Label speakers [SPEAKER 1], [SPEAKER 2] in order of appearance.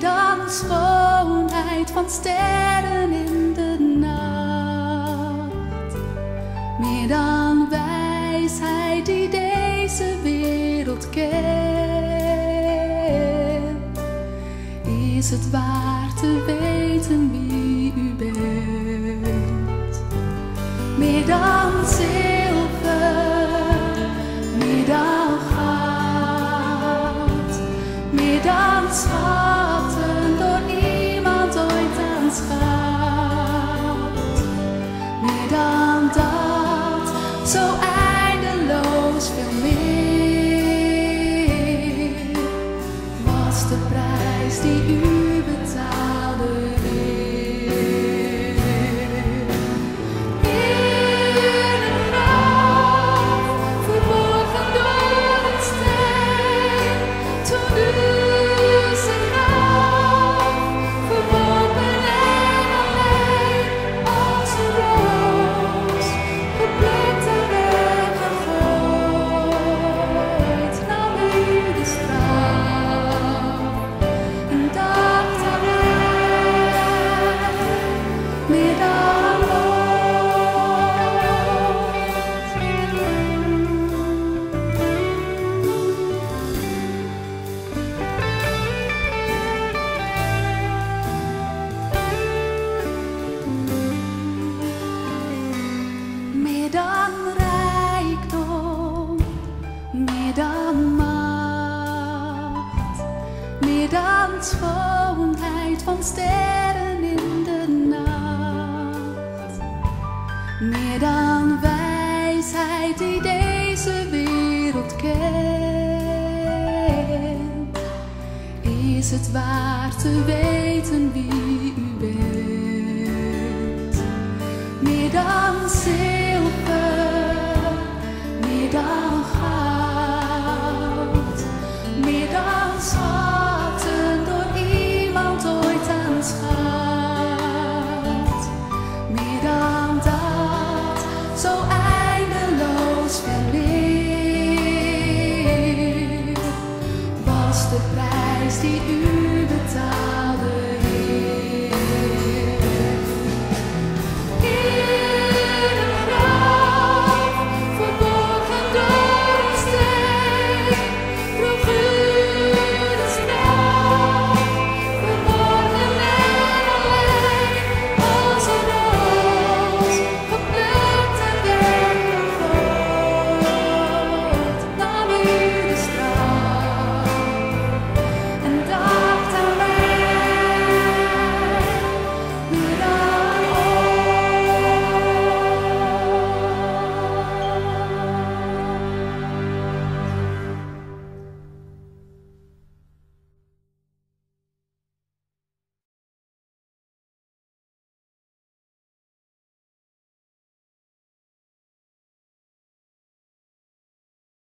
[SPEAKER 1] meer dan schoonheid van sterren in de nacht, meer dan wijsheid die deze wereld kent, is het waar te weten wie u bent. Meer dan zilver, meer dan goud, meer dan dan rijkdom, meer dan macht, meer dan schoonheid van sterren in de nacht, meer dan wijsheid die deze wereld kent, is het waar te weten wie u bent, meer dan de prijs die u betaalt.